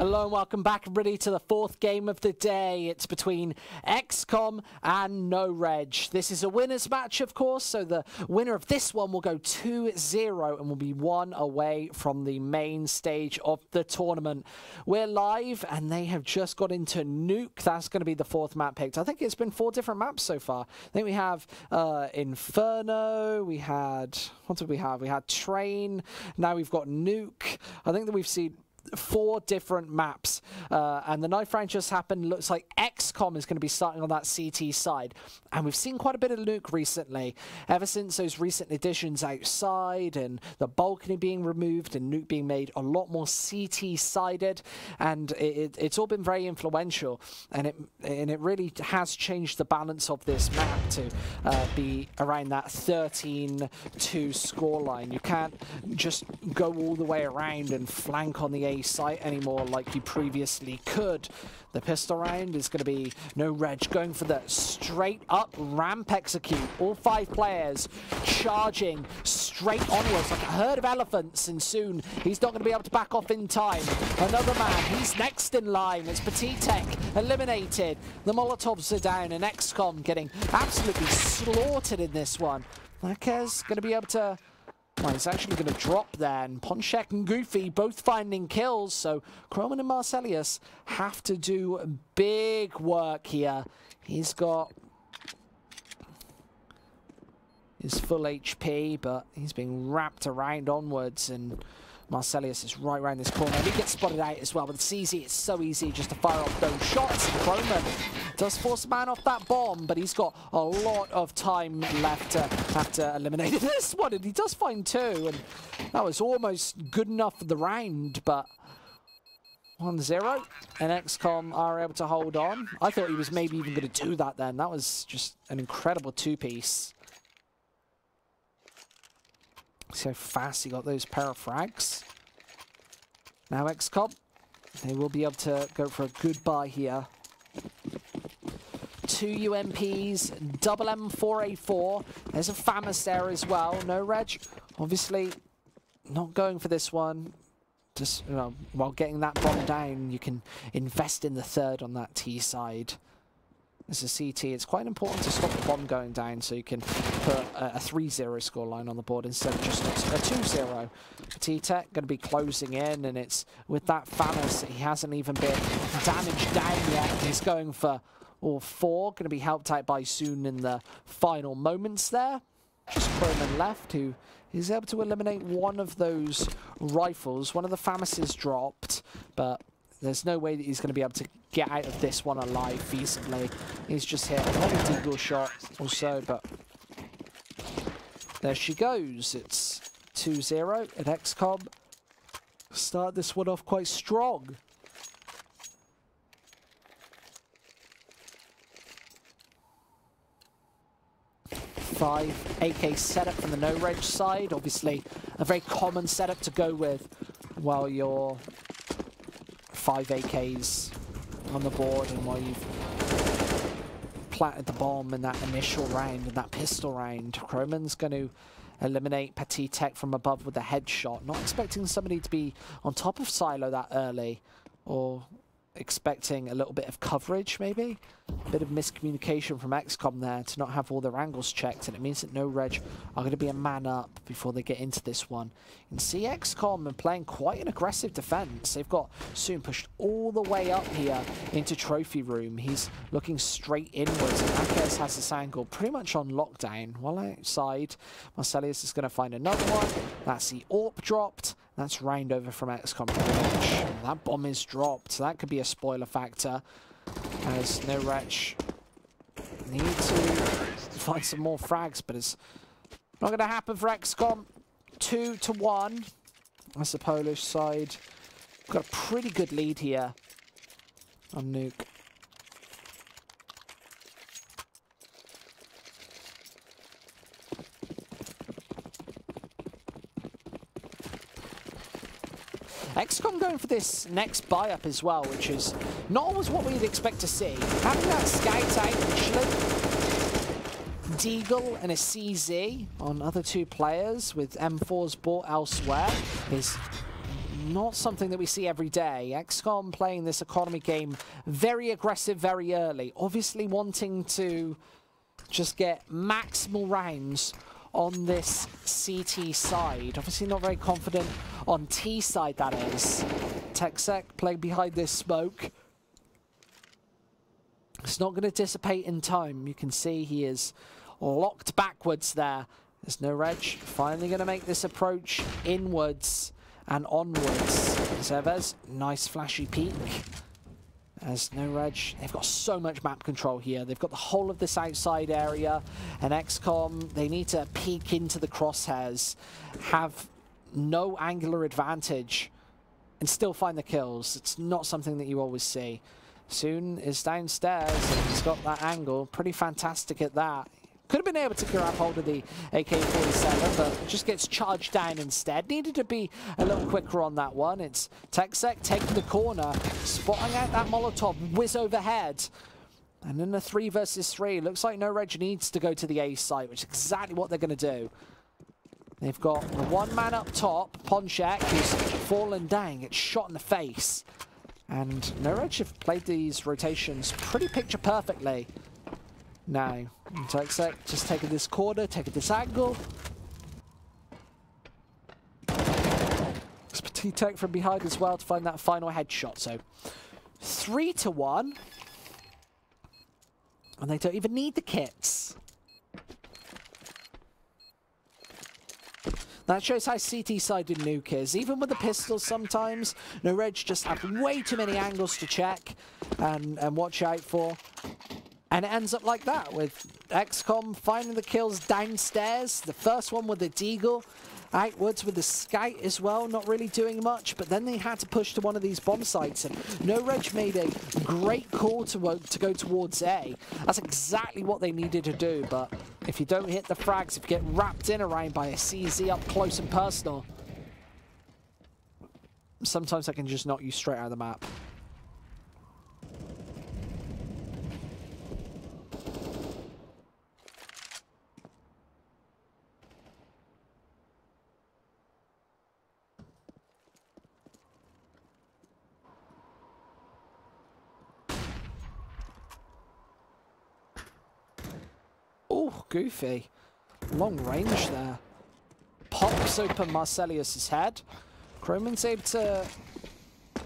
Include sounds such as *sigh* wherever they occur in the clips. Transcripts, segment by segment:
Hello and welcome back everybody to the fourth game of the day. It's between x-kom and No Reg. This is a winner's match, of course, so the winner of this one will go 2-0 and will be one away from the main stage of the tournament. We're live and they have just got into Nuke. That's going to be the fourth map picked. I think it's been four different maps so far. I think we have uh, Inferno, we had, what did we have? We had Train, now we've got Nuke. I think that we've seen four different maps uh, and the knife round just happened looks like x-kom is going to be starting on that CT side. And we've seen quite a bit of Nuke recently ever since those recent additions outside and the balcony being removed and Nuke being made a lot more CT sided. And it, it, it's all been very influential and it and it really has changed the balance of this map to uh, be around that 13 2 scoreline. You can't just go all the way around and flank on the A site anymore like you previously could. The pistol round is going to be no reg going for the straight up ramp execute. All five players charging straight onwards like a herd of elephants and soon he's not going to be able to back off in time. Another man, he's next in line. It's Petit eliminated. The Molotovs are down and x-kom getting absolutely slaughtered in this one. Marquez going to be able to well, he's actually going to drop there, and Ponchek and Goofy both finding kills, so Croman and Marcellius have to do big work here. He's got his full HP, but he's being wrapped around onwards, and Marcelius is right around this corner. He gets spotted out as well, but it's easy. It's so easy just to fire off those shots. And Croman does force a man off that bomb, but he's got a lot of time left uh, to have to eliminate *laughs* this one. And he does find two, and that was almost good enough for the round, but 1-0, and x-kom are able to hold on. I thought he was maybe even going to do that then. That was just an incredible two-piece. See how fast he got those pair of frags. Now x-kom, they will be able to go for a good buy here. Two UMPs, double M4A4. There's a FAMAS there as well. No reg, obviously not going for this one. Just you know, while getting that bomb down, you can invest in the third on that T side. As a CT, it's quite important to stop the bomb going down so you can put a 3-0 scoreline on the board instead of just a 2-0. T-Tech going to be closing in, and it's with that FAMAS, he hasn't even been damaged down yet. He's going for all four, going to be helped out by Soon in the final moments there. Just Croman left, who is able to eliminate one of those rifles. One of the FAMASes dropped, but there's no way that he's going to be able to get out of this one alive feasibly. He's just hit a deagle shot or so, but there she goes. It's 2-0 at x-kom. Start this one off quite strong. Five AK setup from the no-reg side. Obviously, a very common setup to go with while you're five AKs on the board and while you've planted the bomb in that initial round and that pistol round, Croman's going to eliminate Petit Tech from above with a headshot. Not expecting somebody to be on top of Silo that early or expecting a little bit of coverage, maybe. A bit of miscommunication from x-kom there to not have all their angles checked, and it means that No Reg are going to be a man up before they get into this one. Can see x-kom are playing quite an aggressive defense. They've got Soon pushed all the way up here into Trophy Room. He's looking straight inwards, and Marquez has this angle pretty much on lockdown. While outside, Marcelius is going to find another one. That's the AWP dropped. That's rained over from x-kom. That bomb is dropped. That could be a spoiler factor. As No Reg need to find some more frags, but it's not going to happen for x-kom. Two to one. That's the Polish side. Got a pretty good lead here on Nuke. x-kom going for this next buy-up as well, which is not always what we'd expect to see. Having that scout out initially, Deagle and a CZ on other two players with M4s bought elsewhere is not something that we see every day. x-kom playing this economy game very aggressive very early, obviously wanting to just get maximal rounds on this CT side. Obviously not very confident on T side, that is. TechSec playing behind this smoke. It's not going to dissipate in time. You can see he is locked backwards there. There's no reg. Finally going to make this approach inwards and onwards. Zevez, nice flashy peek. As no reg, they've got so much map control here. They've got the whole of this outside area, and x-kom, they need to peek into the crosshairs, have no angular advantage, and still find the kills. It's not something that you always see. Soon is downstairs, he's got that angle, pretty fantastic at that. Could have been able to grab hold of the AK-47, but just gets charged down instead. Needed to be a little quicker on that one. It's TechSec taking the corner, spotting out that Molotov, whiz overhead. And in a three versus three, looks like No Reg needs to go to the A site, which is exactly what they're going to do. They've got the one man up top, Ponchek, who's fallen down, gets shot in the face. And No Reg have played these rotations pretty picture perfectly. Now, TechSec just taking this corner, taking this angle. It's Petit Tech from behind as well to find that final headshot. So, three to one. And they don't even need the kits. That shows how CT-sided Nuke is. Even with the pistols sometimes, No Reg just have way too many angles to check and, and watch out for. And it ends up like that, with x-kom finding the kills downstairs. The first one with the Deagle, outwards with the Scout as well, not really doing much. But then they had to push to one of these bomb sites. And No Reg made a great call to, to go towards A. That's exactly what they needed to do. But if you don't hit the frags, if you get wrapped in around by a CZ up close and personal, sometimes I can just knock you straight out of the map. Oh, goofy. Eh? Long range there. Pops open Marcelius's head. Croman's able to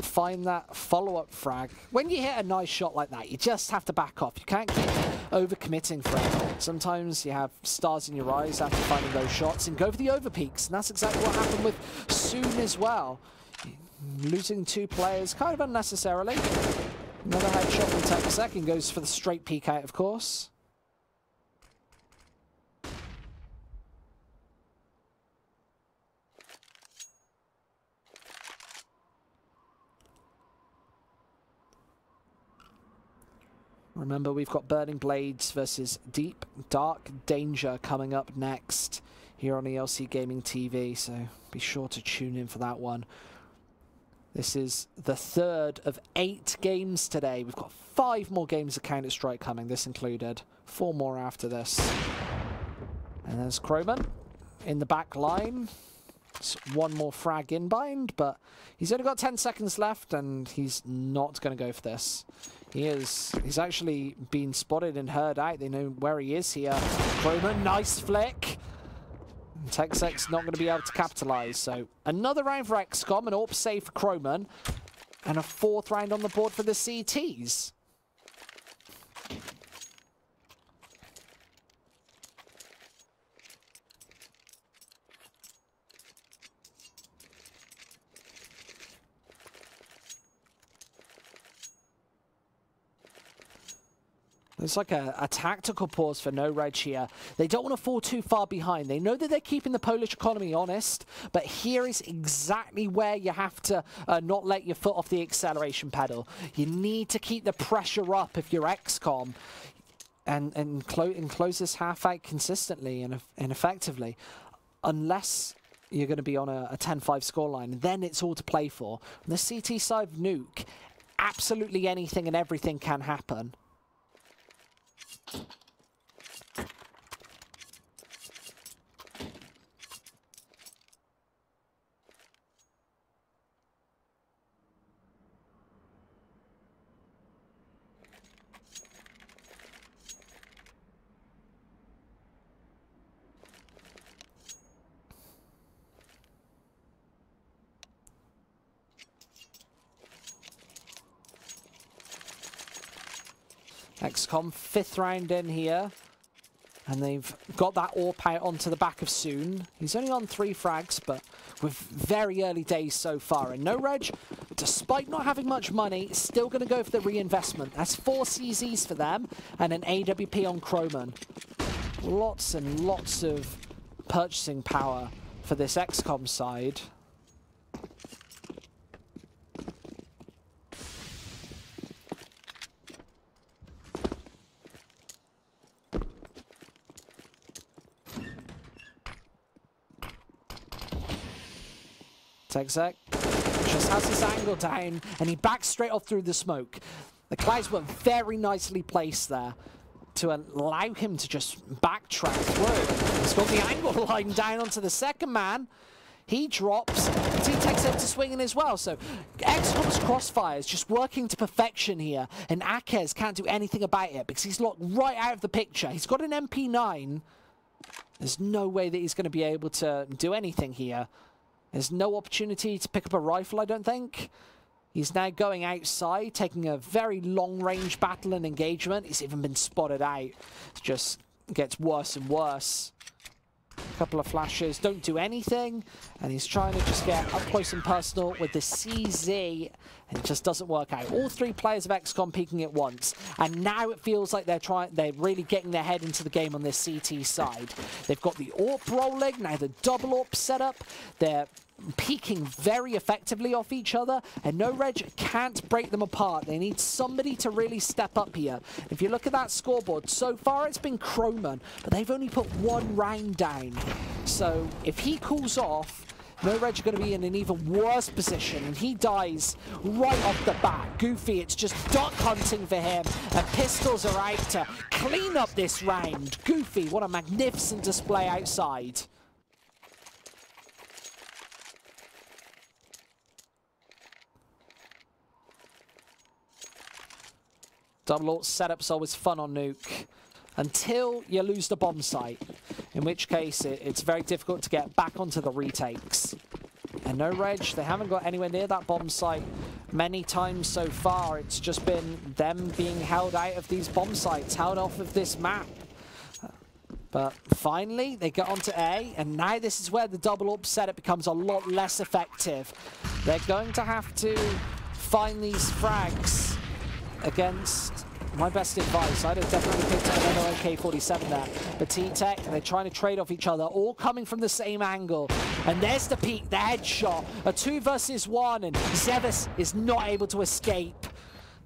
find that follow-up frag. When you hit a nice shot like that, you just have to back off. You can't keep over-committing for it. Sometimes you have stars in your eyes after finding those shots and go for the overpeaks, and that's exactly what happened with Soon as well. Losing two players kind of unnecessarily. Another headshot from Tech Second goes for the straight peek out, of course. Remember, we've got Burning Blades versus Deep Dark Danger coming up next here on ELC Gaming TV, so be sure to tune in for that one. This is the third of eight games today. We've got five more games of Counter-Strike coming, this included. Four more after this. And there's Croman in the back line. It's one more frag inbind, but he's only got 10 seconds left, and he's not going to go for this. He is. He's actually been spotted and heard out. They know where he is here. Croman, nice flick. TechSec's not going to be able to capitalize. So another round for x-kom, an AWP save for Croman, and a fourth round on the board for the CTs. It's like a, a, tactical pause for No Reg here. They don't want to fall too far behind. They know that they're keeping the Polish economy honest, but here is exactly where you have to uh, not let your foot off the acceleration pedal. You need to keep the pressure up if you're x-kom and, and, clo and close this half out consistently and, and effectively. Unless you're going to be on a 10-5 scoreline, then it's all to play for. On the CT side of nuke, absolutely anything and everything can happen you x-kom, fifth round in here. And they've got that AWP out onto the back of Soon. He's only on three frags, but with very early days so far. And No Reg, despite not having much money, still going to go for the reinvestment. That's four CZs for them and an AWP on Croman. Lots and lots of purchasing power for this x-kom side. TechZek just has his angle down and he backs straight off through the smoke. The clouds were very nicely placed there to allow him to just backtrack through. He's got the angle *laughs* line down onto the second man. He drops. T-Tech's to swinging as well. So x-kom's crossfire is just working to perfection here. And Akez can't do anything about it because he's locked right out of the picture. He's got an MP9. There's no way that he's going to be able to do anything here. There's no opportunity to pick up a rifle, I don't think. He's now going outside, taking a very long-range battle and engagement. He's even been spotted out. It just gets worse and worse. A couple of flashes, don't do anything. And he's trying to just get up close and personal with the CZ. And it just doesn't work out. All three players of x-kom peeking at once. And now it feels like they're trying, they're really getting their head into the game on this CT side. They've got the AWP rolling, now the double AWP setup. They're peeking very effectively off each other, and No Reg can't break them apart. They need somebody to really step up here. If you look at that scoreboard, so far it's been Croman, but they've only put one round down. So if he cools off, no Reg are going to be in an even worse position, and he dies right off the bat. Goofy, it's just duck hunting for him, and pistols are out to clean up this round. Goofy, what a magnificent display outside. Double alt setup's always fun on Nuke until you lose the bomb site, in which case it, it's very difficult to get back onto the retakes. And no reg, they haven't got anywhere near that bomb site many times so far. It's just been them being held out of these bomb sites, held off of this map. But finally, they get onto A, and now this is where the double up setup becomes a lot less effective. They're going to have to find these frags against my best advice. I'd have definitely picked up another AK-47 there. But T-Tech, they're trying to trade off each other, all coming from the same angle. And there's the peek, the headshot. A two versus one, and Zevis is not able to escape.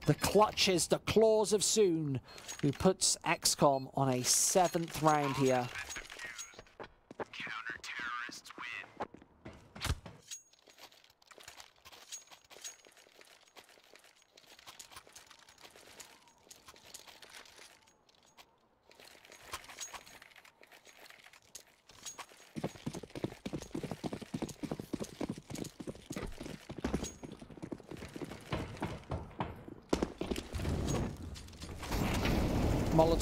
The clutches, the claws of Soon, who puts x-kom on a seventh round here.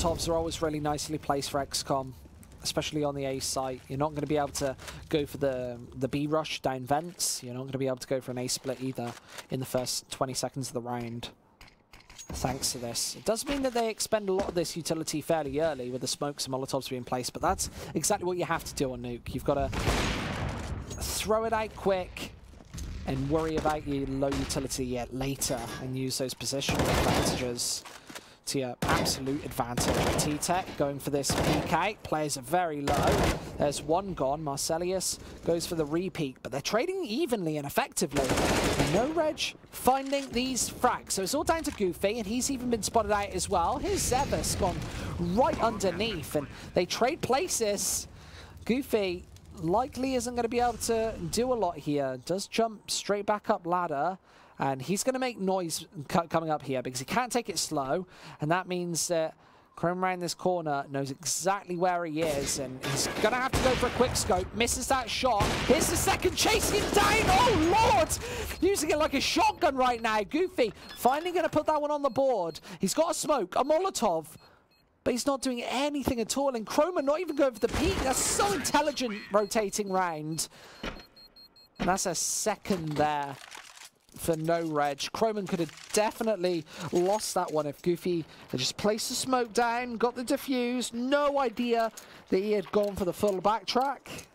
Molotovs are always really nicely placed for x-kom, especially on the A site. You're not going to be able to go for the, the B rush down vents. You're not going to be able to go for an A split either in the first 20 seconds of the round. Thanks to this. It does mean that they expend a lot of this utility fairly early with the smokes and Molotovs being placed, but that's exactly what you have to do on Nuke. You've got to throw it out quick and worry about your low utility yet later and use those positional advantages to your absolute advantage. T-Tech going for this out. Players are very low. There's one gone. Marcellius goes for the repeat, but they're trading evenly and effectively. No Reg finding these frags. So it's all down to Goofy, and he's even been spotted out as well. Here's Zevis gone right underneath, and they trade places. Goofy likely isn't going to be able to do a lot here. Does jump straight back up ladder. And he's going to make noise coming up here because he can't take it slow. And that means that Chrome around this corner knows exactly where he is. And he's going to have to go for a quick scope. Misses that shot. Here's the second chasing him down. Oh, Lord! Using it like a shotgun right now. Goofy finally going to put that one on the board. He's got a smoke, a Molotov. But he's not doing anything at all. And Chroma not even going for the peek. That's so intelligent rotating round. And that's a second there for no reg. Croman could have definitely lost that one if Goofy had just placed the smoke down, got the defuse, no idea that he had gone for the full backtrack.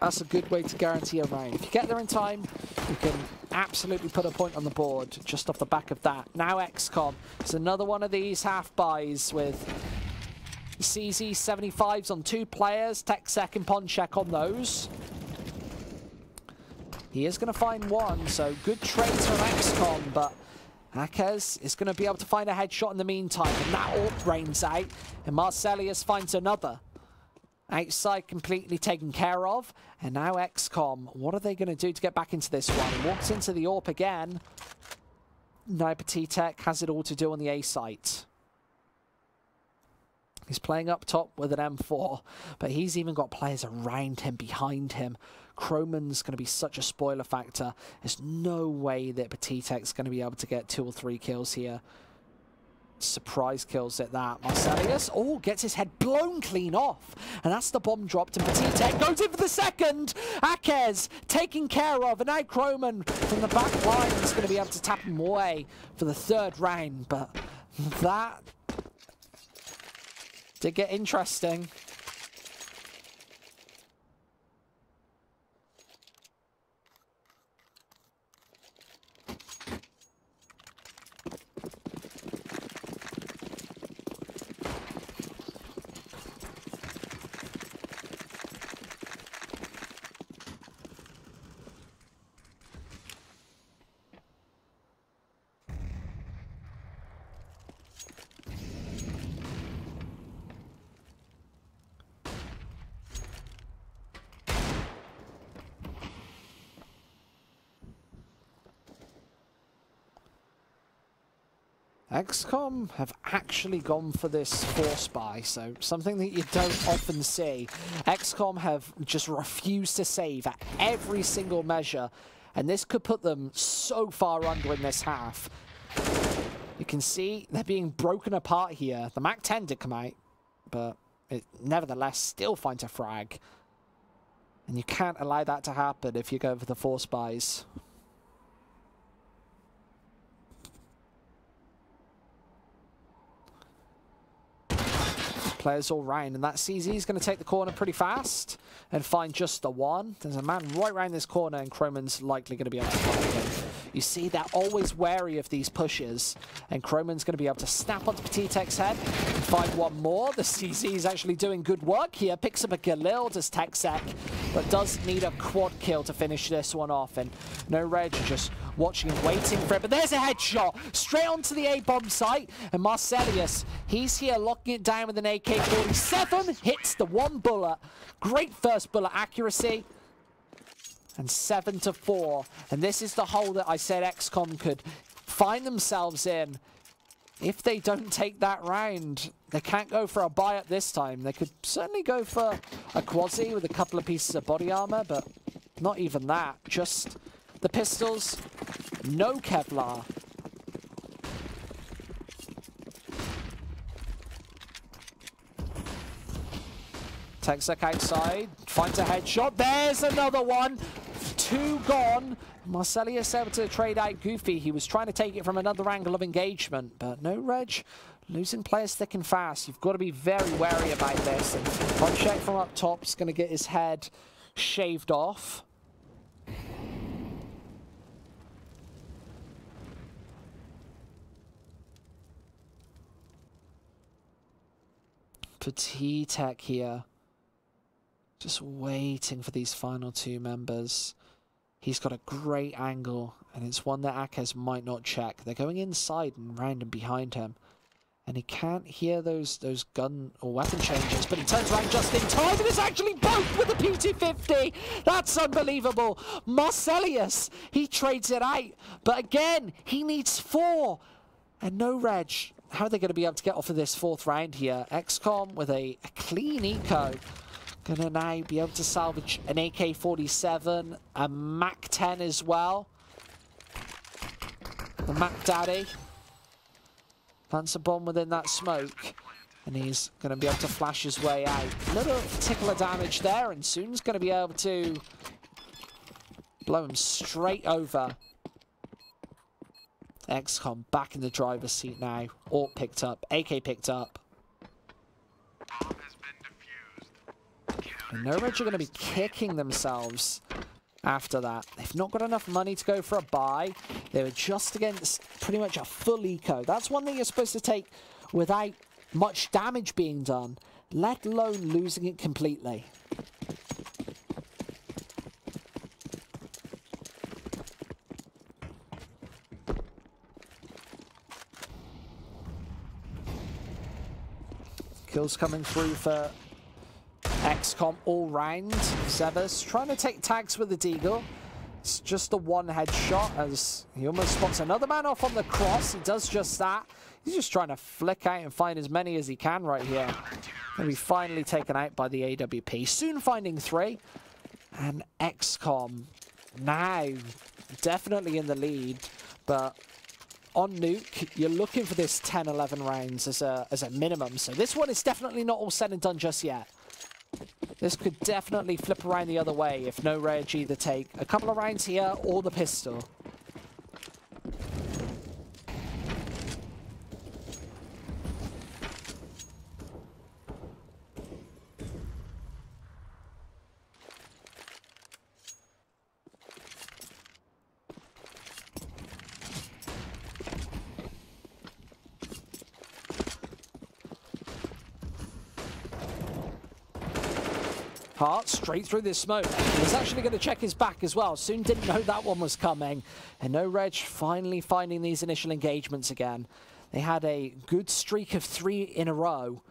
That's a good way to guarantee a round. If you get there in time, you can absolutely put a point on the board just off the back of that. Now x-kom. It's another one of these half buys with CZ 75s on two players, TechSec and Ponchek on those. He is going to find one, so good trades from x-kom, but Akez is going to be able to find a headshot in the meantime, and that AWP rains out, and Marcellius finds another. Outside completely taken care of, and now x-kom, what are they going to do to get back into this one? Walks into the AWP again. Now Tech has it all to do on the A site. He's playing up top with an M4, but he's even got players around him, behind him. Croman's going to be such a spoiler factor. There's no way that Petitek's going to be able to get two or three kills here. Surprise kills at that. Marcellius, oh, gets his head blown clean off. And that's the bomb dropped, and Petitek goes in for the second. Akez taken care of, and now Croman from the back line is going to be able to tap him away for the third round. But that did get interesting. XCOM have actually gone for this force buy, so something that you don't often see. x-kom have just refused to save at every single measure, and this could put them so far under in this half. You can see they're being broken apart here. The MAC-10 did come out, but it nevertheless still finds a frag. And you can't allow that to happen if you go for the force buys. Players all round. And that CZ is going to take the corner pretty fast and find just the one. There's a man right around this corner and Croman's likely going to be able to find him. You see, they're always wary of these pushes. And Croman's going to be able to snap onto Petitek's head and find one more. The CZ is actually doing good work here. Picks up a Galil, does TechSec, but does need a quad kill to finish this one off. And no Reg just watching and waiting for it. But there's a headshot straight onto the A-bomb site. And Marcelius, he's here locking it down with an AK-47. Hits the one bullet. Great first bullet accuracy. And 7 to four. And this is the hole that I said x-kom could find themselves in. If they don't take that round, they can't go for a buy at this time. They could certainly go for a quasi with a couple of pieces of body armor, but not even that. Just the pistols, no Kevlar. TechSec outside, finds a headshot. There's another one. Two gone. Marcelius able to trade out Goofy. He was trying to take it from another angle of engagement, but no Reg. Losing players thick and fast. You've got to be very wary about this. And Ponchek from up top is going to get his head shaved off. Petit Tech here. Just waiting for these final two members. He's got a great angle, and it's one that Akez might not check. They're going inside and round and behind him. And he can't hear those those gun or weapon changes, but he turns around just in time, and it's actually both with the P250! That's unbelievable! Marcelius, he trades it out, but again, he needs four! And no reg. How are they going to be able to get off of this fourth round here? x-kom with a, a clean eco. Gonna now be able to salvage an AK-47, a MAC-10 as well. The Mac Daddy. Plants a bomb within that smoke. And he's going to be able to flash his way out. A little tickler damage there, and Soon's going to be able to Blow him straight over. x-kom back in the driver's seat now. Alt picked up. AK picked up. And are going to be kicking themselves after that. They've not got enough money to go for a buy. They were just against pretty much a full eco. That's one thing you're supposed to take without much damage being done, let alone losing it completely. Kills coming through for x-kom all round. Severs trying to take tags with the Deagle. It's just a one headshot as he almost spots another man off on the cross. He does just that. He's just trying to flick out and find as many as he can right here. To be finally taken out by the AWP. Soon finding three. And x-kom now definitely in the lead. But on Nuke, you're looking for this 10, 11 rounds as a, as a minimum. So this one is definitely not all said and done just yet. This could definitely flip around the other way if no Reg either take a couple of rounds here or the pistol. Straight through this smoke. He's actually going to check his back as well. Soon didn't know that one was coming. And no Reg finally finding these initial engagements again. They had a good streak of three in a row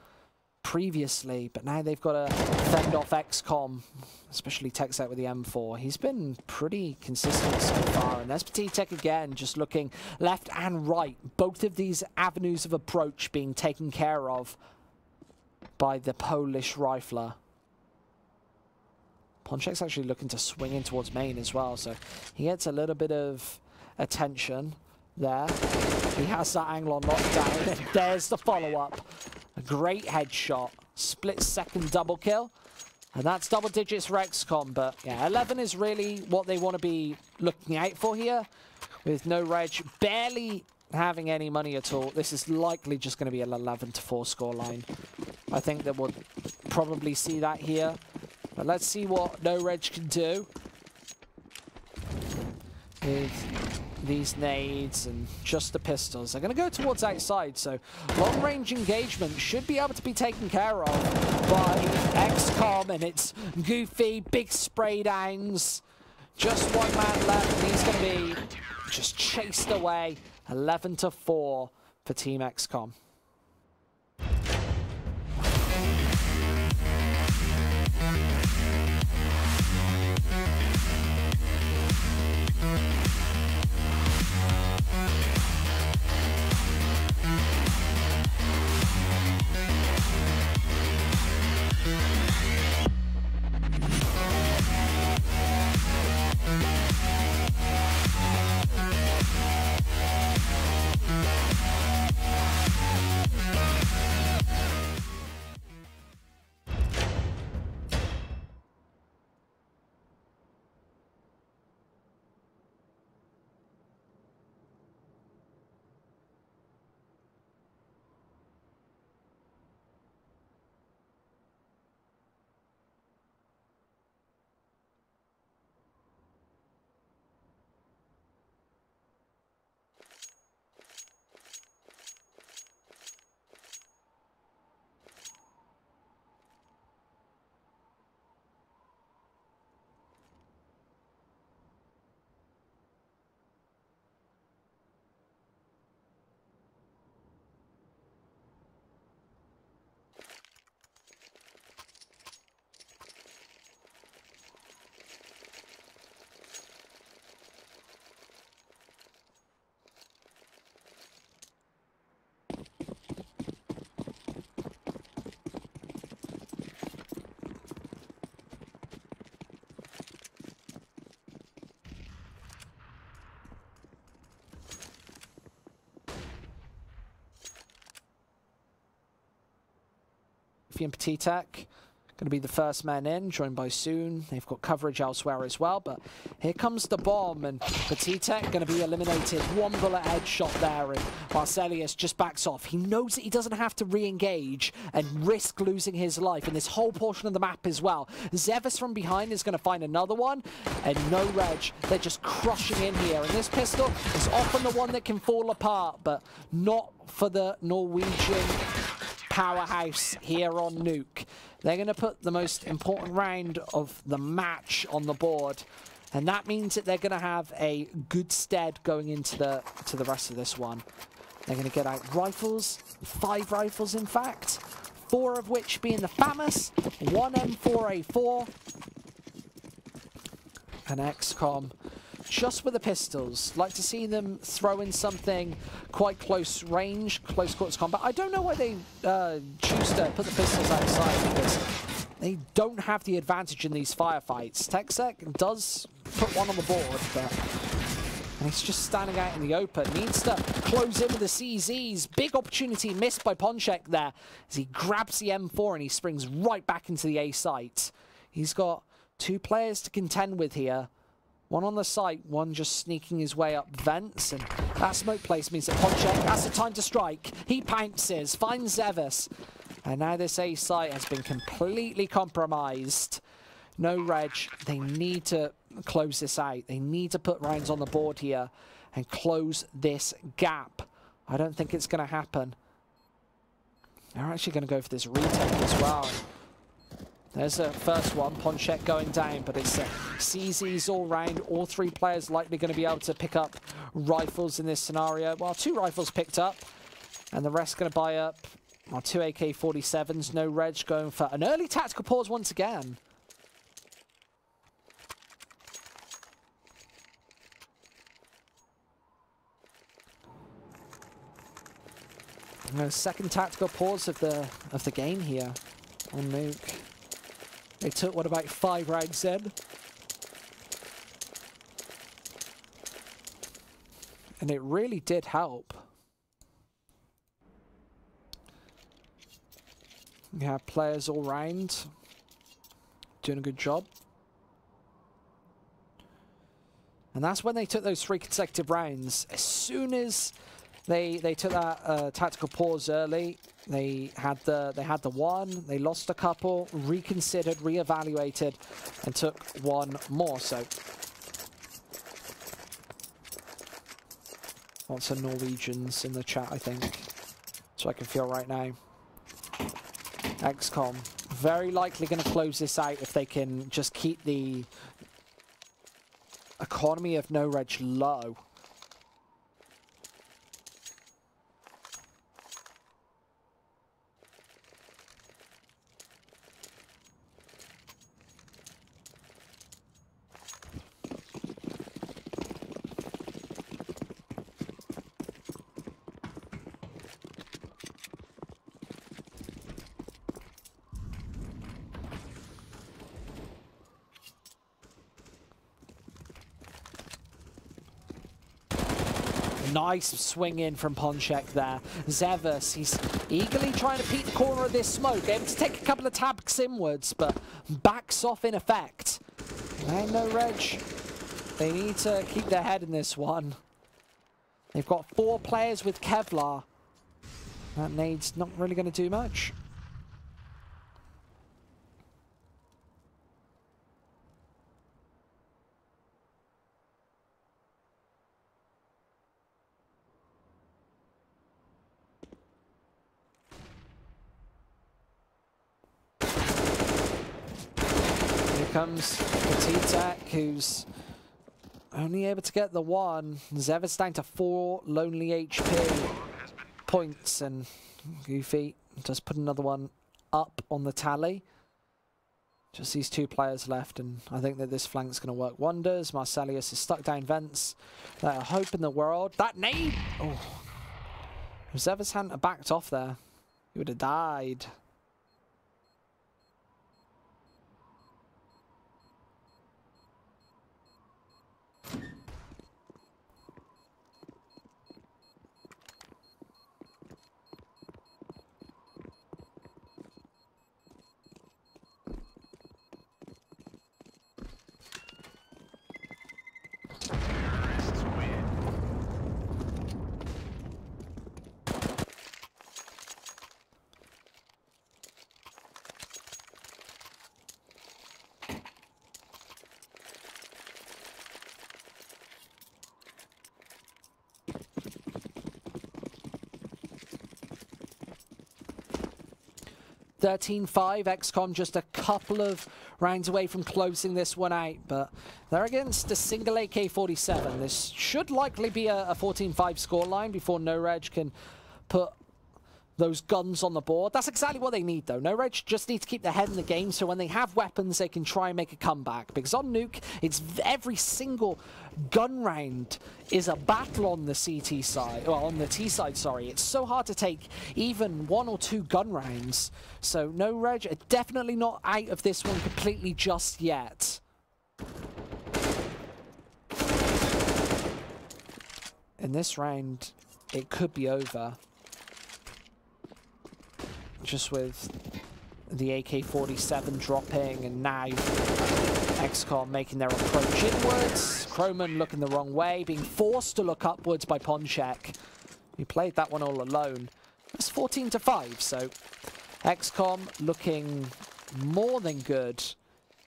previously, but now they've got to fend off x-kom, especially Texet with the M4. He's been pretty consistent so far, and there's Tech again, just looking left and right. Both of these avenues of approach being taken care of by the Polish rifler. Ponchek's actually looking to swing in towards main as well, so he gets a little bit of attention there. He has that angle on lockdown, there's the follow-up. A great headshot, split second double kill, and that's double digits for x-kom, but yeah, 11 is really what they want to be looking out for here, with no reg barely having any money at all. This is likely just going to be an 11 to 4 scoreline. I think that we'll probably see that here. But let's see what No Reg can do with these nades and just the pistols. They're going to go towards outside, so long-range engagement should be able to be taken care of by x-kom, and it's goofy, big spray downs. Just one man left, and he's going to be just chased away. 11 to 4 for Team x-kom. And Petit Tech Going to be the first man in, joined by Soon. They've got coverage elsewhere as well, but here comes the bomb, and Petitek going to be eliminated. One bullet headshot there, and Marcelius just backs off. He knows that he doesn't have to re-engage and risk losing his life in this whole portion of the map as well. Zevis from behind is going to find another one, and no reg. They're just crushing in here, and this pistol is often the one that can fall apart, but not for the Norwegian powerhouse here on Nuke. They're going to put the most important round of the match on the board. And that means that they're going to have a good stead going into the to the rest of this one. They're going to get out rifles, five rifles in fact, four of which being the FAMAS, one M4A4, and x-kom just with the pistols. Like to see them throw in something quite close range, close quarters combat. I don't know why they uh, choose to put the pistols outside because they don't have the advantage in these firefights. TechSec does put one on the board, but he's just standing out in the open. Needs to close in with the CZs. Big opportunity missed by Ponchek there as he grabs the M4 and he springs right back into the A site. He's got two players to contend with here. One on the site, one just sneaking his way up vents, and that smoke place means that Ponchek has the time to strike. He pounces, finds Zevis, and now this A site has been completely compromised. No reg, they need to close this out. They need to put rounds on the board here and close this gap. I don't think it's going to happen. They're actually going to go for this retake as well. There's a first one, Ponchek going down, but it's uh, CZs all round. All three players likely going to be able to pick up rifles in this scenario. Well, two rifles picked up, and the rest going to buy up well, two AK-47s. No reg going for an early tactical pause once again. second tactical pause of the of the game here on Nuke. They took, what, about five rounds in? And it really did help. We have players all round doing a good job. And that's when they took those three consecutive rounds. As soon as they they took that uh, tactical pause early, they had the they had the one, they lost a couple, reconsidered, reevaluated, and took one more. So lots of Norwegians in the chat, I think. So I can feel right now. x-kom very likely going to close this out if they can just keep the economy of no reg low. Nice swing in from Ponchek there. Zevis, he's eagerly trying to peek the corner of this smoke, able to take a couple of tabs inwards, but backs off in effect. Ain't no reg. They need to keep their head in this one. They've got four players with Kevlar. That nade's not really going to do much. Who's only able to get the one. Zevis down to four lonely HP points, and Goofy just put another one up on the tally. Just these two players left, and I think that this flank's going to work wonders. Marcelius is stuck down vents. That hope in the world. That nade! Oh. If Zevis hadn't backed off there, he would have died. 13-5. x-kom just a couple of rounds away from closing this one out, but they're against a single AK-47. This should likely be a 14-5 scoreline before No Reg can put those guns on the board. That's exactly what they need, though. No Reg just need to keep their head in the game, so when they have weapons, they can try and make a comeback. Because on Nuke, it's every single gun round is a battle on the CT side, well, on the T side, sorry. It's so hard to take even one or two gun rounds. So No Reg are definitely not out of this one completely just yet. In this round, it could be over just with the AK-47 dropping and now x-kom making their approach inwards. Croman looking the wrong way, being forced to look upwards by Ponchek. He played that one all alone. It's 14 to 5, so x-kom looking more than good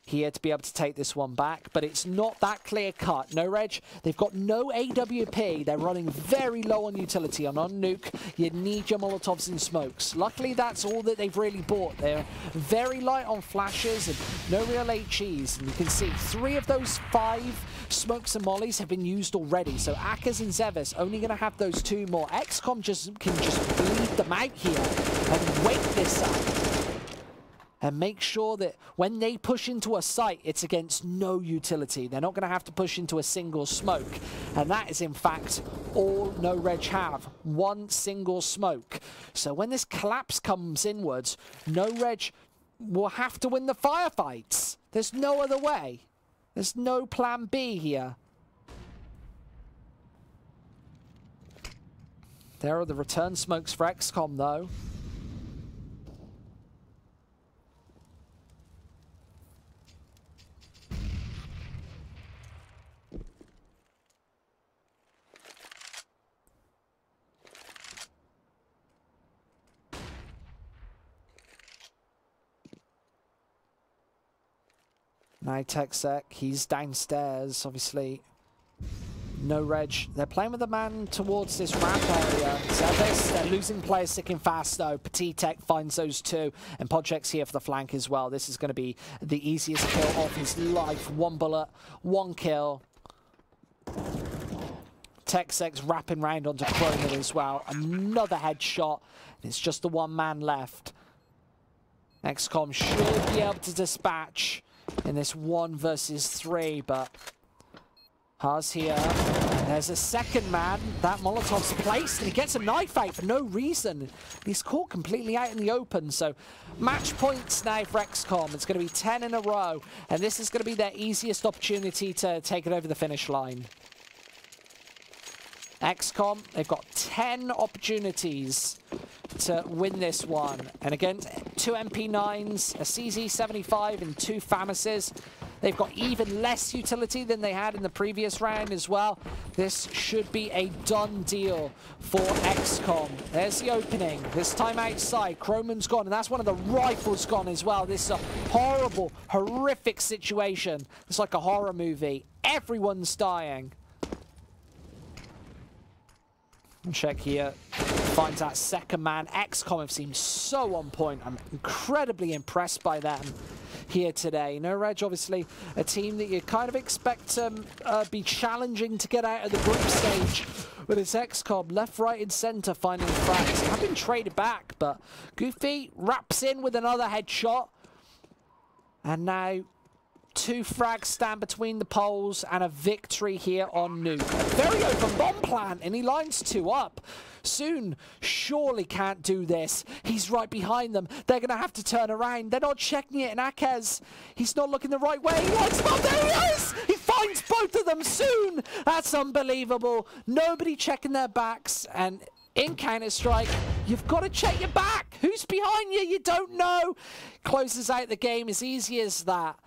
here to be able to take this one back, but it's not that clear cut. No reg, they've got no AWP. They're running very low on utility. And on nuke, you need your Molotovs and smokes. Luckily, that's all that they've really bought. They're very light on flashes and no real HEs. And you can see three of those five smokes and mollies have been used already. So Akers and Zevis only going to have those two more. x-kom just can just bleed them out here and wait this out and make sure that when they push into a site, it's against no utility. They're not going to have to push into a single smoke. And that is, in fact, all No Reg have. One single smoke. So when this collapse comes inwards, No Reg will have to win the firefights. There's no other way. There's no plan B here. There are the return smokes for x-kom, though. Nitexec, he's downstairs, obviously. No reg. They're playing with a man towards this ramp area. Zevis, they're losing players sticking fast though. Petit Tech finds those two. And Podchek's here for the flank as well. This is going to be the easiest kill of his life. One bullet, one kill. Texex wrapping round onto Croman as well. Another headshot. It's just the one man left. XCOM should be able to dispatch in this one versus three, but Haas here. There's a second man. That Molotov's placed, and he gets a knife out for no reason. He's caught completely out in the open, so match points now for x-kom. It's going to be 10 in a row, and this is going to be their easiest opportunity to take it over the finish line. XCOM, they've got 10 opportunities to win this one. And again, two MP9s, a CZ75 and two FAMASes. They've got even less utility than they had in the previous round as well. This should be a done deal for x-kom. There's the opening. This time outside, Croman's gone, and that's one of the rifles gone as well. This is a horrible, horrific situation. It's like a horror movie. Everyone's dying. Check here. Finds that second man. x-kom have seemed so on point. I'm incredibly impressed by them here today. No Reg, obviously, a team that you kind of expect to um, uh, be challenging to get out of the group stage. But it's x-kom, left, right, and centre finding frags. Have been traded back, but Goofy wraps in with another headshot. And now Two frags stand between the poles and a victory here on Nuke. Very open bomb plant and he lines two up. Soon, surely can't do this. He's right behind them. They're going to have to turn around. They're not checking it in Akez. He's not looking the right way. He likes them up. There he is! He finds both of them soon. That's unbelievable. Nobody checking their backs and in Counter-Strike, you've got to check your back. Who's behind you? You don't know. Closes out the game as easy as that.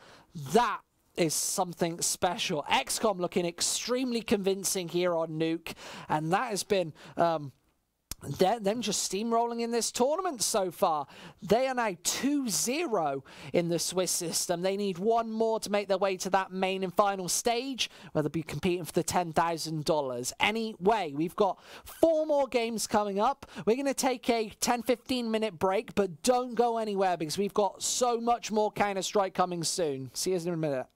That is something special. x-kom looking extremely convincing here on Nuke, and that has been um, they're, them just steamrolling in this tournament so far. They are now 2 0 in the Swiss system. They need one more to make their way to that main and final stage, where they'll be competing for the $10,000. Anyway, we've got four more games coming up. We're going to take a 10 15 minute break, but don't go anywhere because we've got so much more Counter Strike coming soon. See you in a minute.